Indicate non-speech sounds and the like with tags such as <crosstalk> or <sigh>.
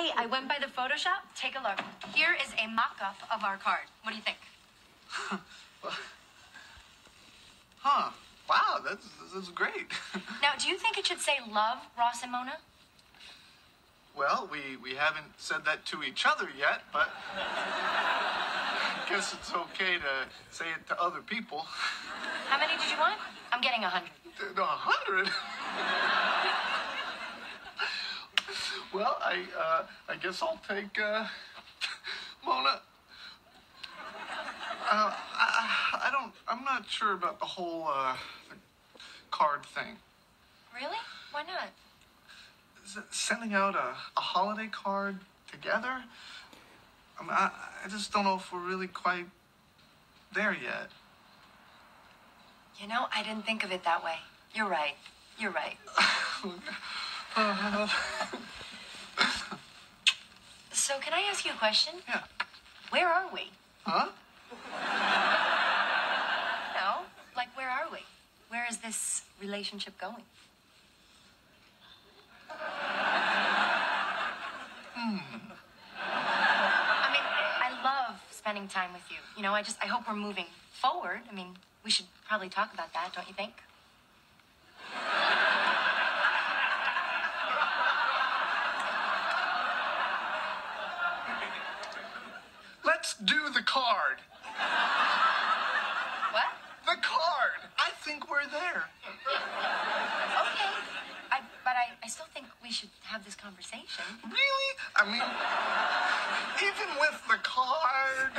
Hey, I went by the Photoshop. Take a look. Here is a mock-up of our card. What do you think? <laughs> Huh. Wow, that's, that's great. <laughs> Now, do you think it should say love, Ross and Mona? well, we, we haven't said that to each other yet, but I <laughs> guess it's okay to say it to other people. How many did you want? I'm getting a hundred. A hundred? Well, I, uh, I guess I'll take, uh, <laughs> Mona. Uh, I, I don't, I'm not sure about the whole, uh, card thing. Really? Why not? Is it sending out a, a holiday card together? I, mean, I, I just don't know if we're really quite there yet. You know, I didn't think of it that way. You're right. You're right. <laughs> Can <laughs> I ask you a question? Yeah. Where are we? Huh? No. Like, where are we? Where is this relationship going? Hmm. I mean, I love spending time with you. You know, I just, I hope we're moving forward. I mean, we should probably talk about that, don't you think? Do the card. What? The card. I think we're there. Okay. I, but I, I still think we should have this conversation. Really? I mean, even with the card.